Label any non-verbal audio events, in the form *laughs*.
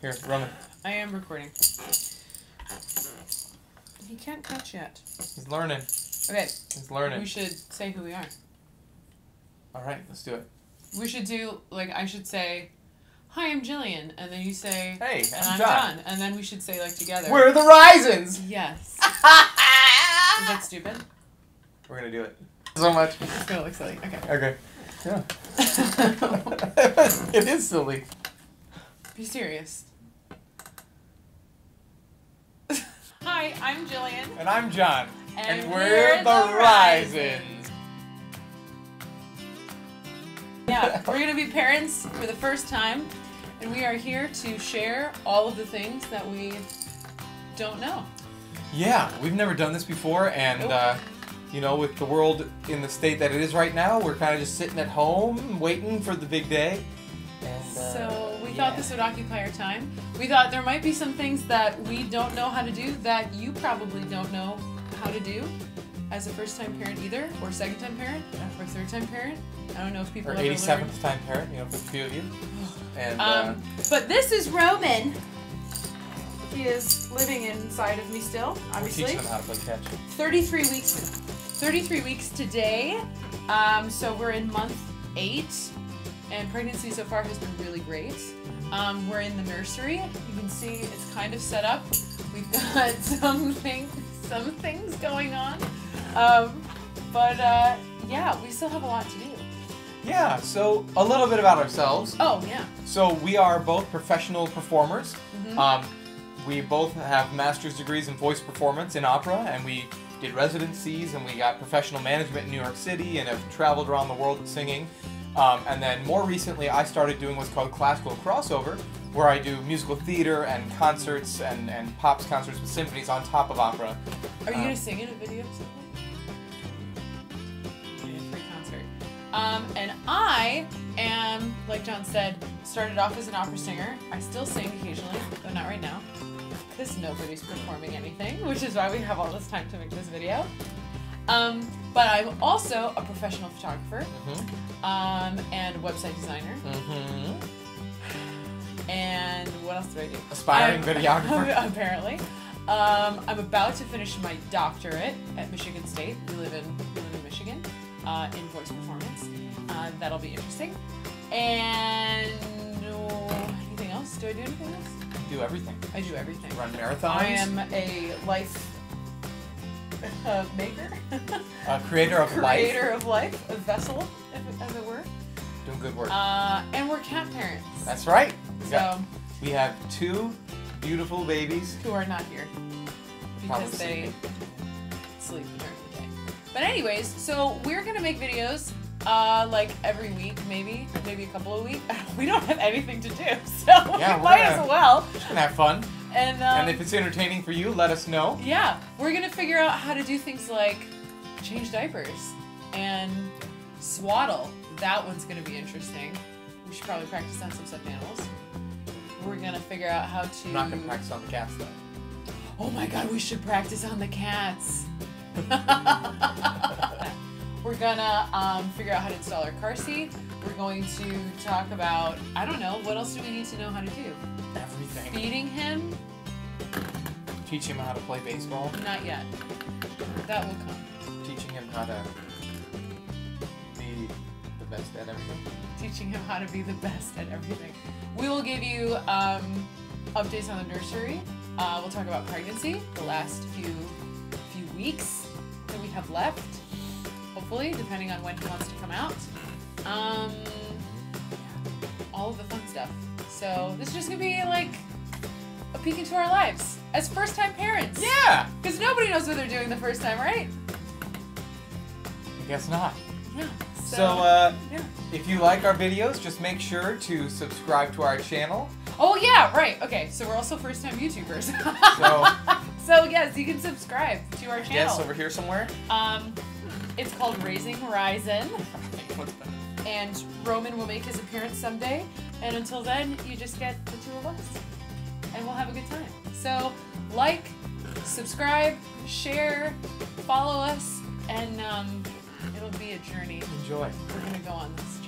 Here, Roman. I am recording. He can't catch yet. He's learning. Okay, He's learning. we should say who we are. All right, let's do it. We should do like I should say, "Hi, I'm Gillian," and then you say, Hey, I'm I'm John. John," and then we should say like together. We're the Riesens. yes. *laughs* Is that stupid? We're gonna do it. So much. It's gonna look silly. Okay. Okay. Yeah. *laughs* *laughs* it is silly. Be serious. Hi, I'm Gillian. And I'm John. And we're, we're the, the Riesens. Yeah, *laughs* we're gonna be parents for the first time, and we are here to share all of the things that we don't know. Yeah, we've never done this before, and Nope. uh, you know, with the world in the state that it is right now, we're kind of just sitting at home waiting for the big day. And, uh, So we yeah. thought this would occupy our time. We thought there might be some things that we don't know how to do that you probably don't know how to do as a first time parent either, or second time parent, or third time parent. I don't know if people Or ever learn. 87th time parent, you know, for a few of you. *sighs* And uh, Um, but this is Roman. He is living inside of me still, obviously. teaching them how to play catch. 33 weeks 33 weeks today um, so we're in month eight and pregnancy so far has been really great um, we're in the nursery you can see it's kind of set up we've got *laughs* some things some things going on um, but uh, yeah we still have a lot to do Yeah, so a little bit about ourselves. oh yeah So we are both professional performers. Mhm. Um, we both have master's degrees in voice performance in opera, and we did residencies, and we got professional management in New York City, and have traveled around the world singing. Um, and then more recently, I started doing what's called classical crossover, where I do musical theater and concerts and, and pops concerts with symphonies on top of opera. Are you Um, gonna sing in a video or something? In a free concert. Um, and I am, like John said, started off as an opera singer. I still sing occasionally, though not right now, because nobody's performing anything, which is why we have all this time to make this video. Um, but I'm also a professional photographer Mm-hmm. um, and website designer. Mm-hmm. And what else do I do? Aspiring I'm- *laughs* videographer. apparently. Um, I'm about to finish my doctorate at Michigan State. We live in we live in Michigan uh, in voice performance. Uh, that'll be interesting. And oh, anything else? Do I do anything else? Do everything. I do everything. Run marathons. I am a life *laughs* uh, maker, a creator of creator life. of life, a vessel, if- as it were. Doing good work. Uh, and we're cat parents. That's right. We so. got- We have two beautiful babies. who are not here because they sleep during the day. But anyways, so we're gonna make videos uh like every week, maybe, maybe a couple of weeks. *laughs* we don't have anything to do, *laughs* so Yeah, we might gonna- as well. Just gonna have fun. And um, and if it's entertaining for you, let us know. yeah, we're gonna figure out how to do things like change diapers and swaddle. That one's gonna be interesting. We should probably practice on some stuffed animals. We're gonna figure out how to. I'm not gonna practice on the cats though. Oh my god, we should practice on the cats. *laughs* We're gonna um, figure out how to install our car seat. We're going to talk about, I don't know, what else do we need to know how to do? Everything. Feeding him? Teach him how to play baseball. Not yet. That will come. Teaching him how to be the best at everything. Teaching him how to be the best at everything. We will give you um, updates on the nursery. Uh, we'll talk about pregnancy, the last few few weeks that we have left. Hopefully, depending on when he wants to come out. Um, all of the fun stuff. So this is just gonna be like a peek into our lives as first-time parents. Yeah. Because nobody knows what they're doing the first time, right? I guess not. Yeah. So, uh, yeah. if you like our videos, just make sure to subscribe to our channel. Oh yeah, right. Okay, so we're also first-time YouTubers. *laughs* So, so yes, you can subscribe to our channel. yes, over here somewhere. Um, it's called Raising Riesen, *laughs* and Roman will make his appearance someday. And until then, you just get the two of us, and we'll have a good time. So, like, subscribe, share, follow us, and um, it'll be a journey. Enjoy. We're gonna go on this.